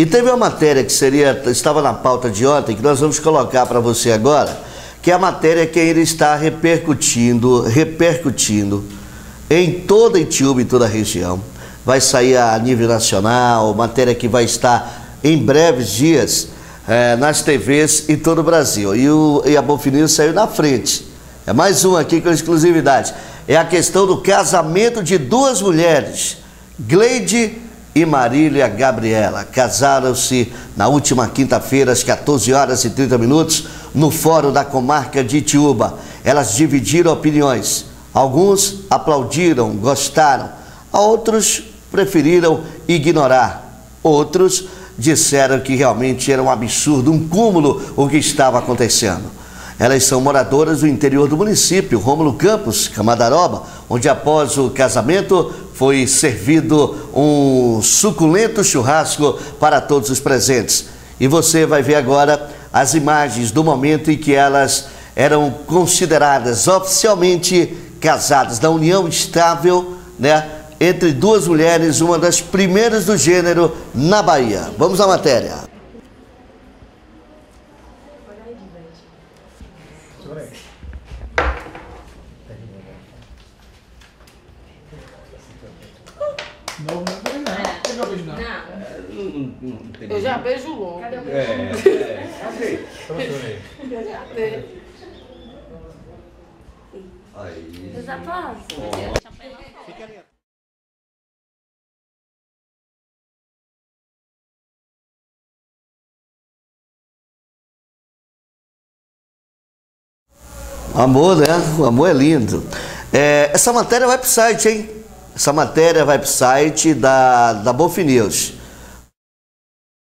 E teve uma matéria que seria estava na pauta de ontem, que nós vamos colocar para você agora, que é a matéria que ainda está repercutindo, repercutindo em toda Itiúba e toda a região. Vai sair a nível nacional, matéria que vai estar em breves dias é, nas TVs em todo o Brasil. E, o, e a Bonfinil saiu na frente. É mais um aqui com exclusividade. É a questão do casamento de duas mulheres, Gleide e Marília Gabriela. Casaram-se na última quinta-feira, às 14 horas e 30 minutos, no Fórum da Comarca de Itiúba. Elas dividiram opiniões. Alguns aplaudiram, gostaram, outros preferiram ignorar, outros disseram que realmente era um absurdo, um cúmulo o que estava acontecendo. Elas são moradoras do interior do município, Rômulo Campos, Camadaroba, onde após o casamento foi servido um suculento churrasco para todos os presentes. E você vai ver agora as imagens do momento em que elas eram consideradas oficialmente casadas, da união estável, né? Entre duas mulheres, uma das primeiras do gênero na Bahia. Vamos à matéria. Não, não é beijo, não. Você não beijo, não. Não. Eu já beijo longo. É, é. Assim. Eu já dei. Aí. Eu já posso? Amor, né? O amor é lindo. É, essa matéria vai para o site, hein? Essa matéria vai para o site da, da Bofi News.